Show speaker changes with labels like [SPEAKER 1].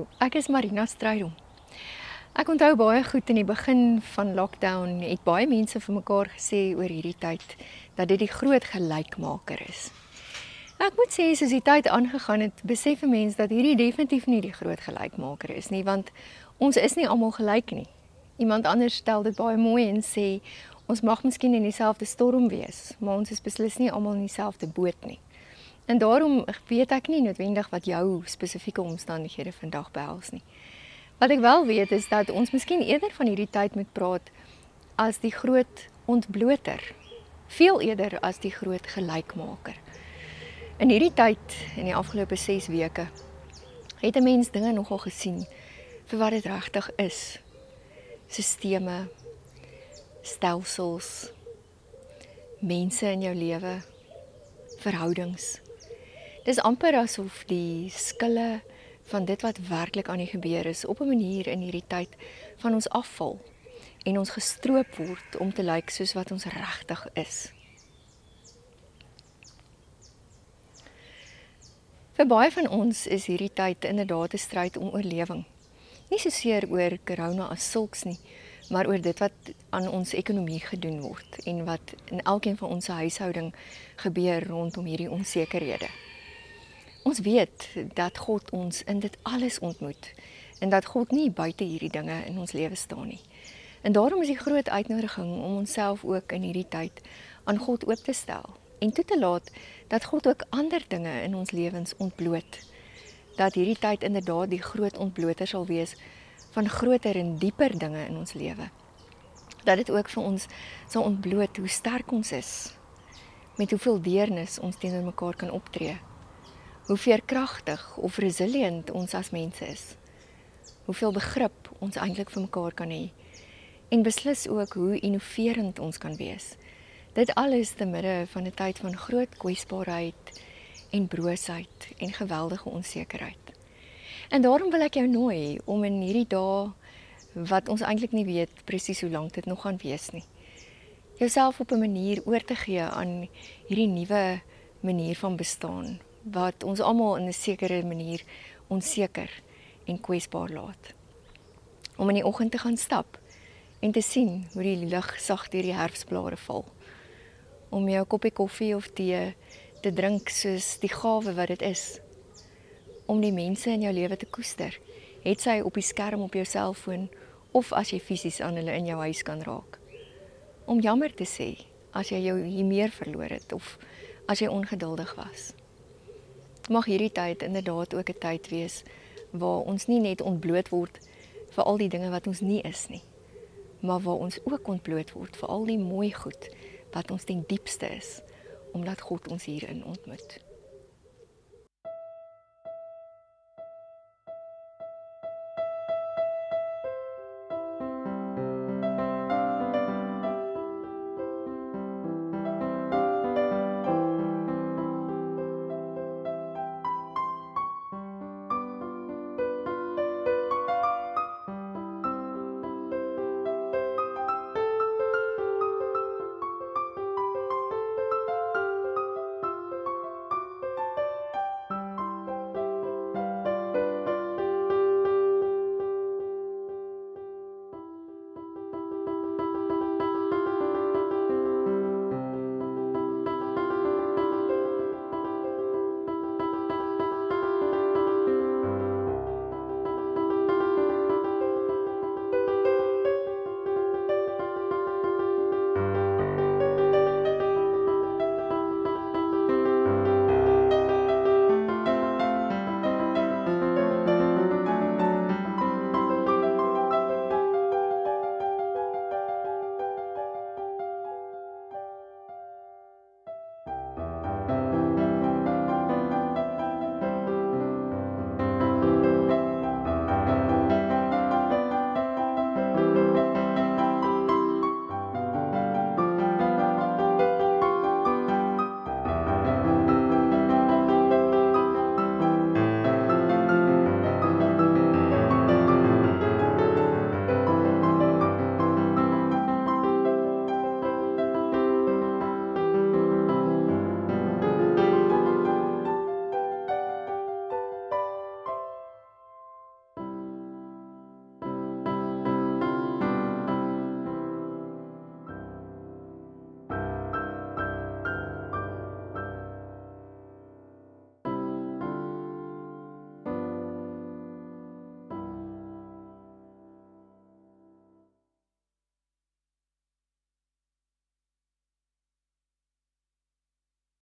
[SPEAKER 1] Hallo, ek is Marina Strydom. Ek onthou baie goed in die begin van lockdown het baie mense vir mekaar gesê oor hierdie tyd dat dit die groot gelykmaker is. Ek moet sê soos die tyd aangegaan het, besef 'n mens dat hierdie definitief nie die groot gelykmaker is nie, want ons is nie almal gelyk nie. Iemand anders stel dit baie mooi en sê ons mag miskien in dieselfde storm wees, maar ons is beslis nie almal in dieselfde boot nie. En daarom weet ek nie noodwendig wat jou spesifieke omstandighede vandag behels nie. Wat ek wel weet is dat ons miskien eerder van hierdie tyd moet praat as die groot ontbloter, veel eerder as die groot gelykmaker. In hierdie tyd in die afgelope 6 weke het 'n mens dinge nogal gesien vir wat dit regtig is. Sisteme, stelsels, mense in jou lewe, verhoudings Dis amper asof die skille van dit wat werklik aan die gebeur is op 'n manier in hierdie tyd van ons afval en ons gestroop word om te lyk soos wat ons regtig is. Vir baie van ons is hierdie tyd inderdaad 'n stryd om oorlewing. Nie soseer oor corona as sulks nie, maar oor dit wat aan ons ekonomie gedoen word en wat in elkeen van ons huishouding gebeur rondom hierdie onsekerhede. Ons weet dat God ons in dit alles ontmoet en dat God nie buite hierdie dinge in ons lewe staan nie. En daarom is die groot uitnodiging om onsself ook in hierdie tyd aan God oop te stel en toe te laat dat God ook ander dinge in ons lewens ontbloot. Dat hierdie tyd inderdaad die groot ontbloter sal wees van groter en dieper dinge in ons lewe. Dat dit ook vir ons sal ontbloot hoe sterk ons is met hoeveel deernis ons teenoor mekaar kan optree hoe veerkragtig of resilient ons as mense is. Hoeveel begrip ons eintlik vir mekaar kan hê en beslis ook hoe innoverend ons kan wees. Dit alles te midde van 'n tyd van groot kwesbaarheid en broosheid en geweldige onsekerheid. En daarom wil ek jou nooi om in hierdie dae wat ons eintlik nie weet presies hoe lank dit nog gaan wees nie. Jouself op 'n manier oor te gee aan hierdie nuwe manier van bestaan wat ons almal in 'n sekere manier onseker en kwesbaar laat. Om in die oggend te gaan stap en te sien hoe die lug sag deur die herfsblare val. Om jou koppie koffie of tee te drink soos die gawe wat dit is. Om die mense in jou lewe te koester. Het sy op die skerm op jou selfoon of as jy fisies aan hulle in jou huis kan raak. Om jammer te sê as jy jou hier meer verloor het of as jy ongeduldig was mag hierdie tyd inderdaad ook 'n tyd wees waar ons nie net ontbloot word vir al die dinge wat ons nie is nie, maar waar ons ook ontbloot word vir al die mooi goed wat ons ten diepste is, omdat God ons hierin ontmoet.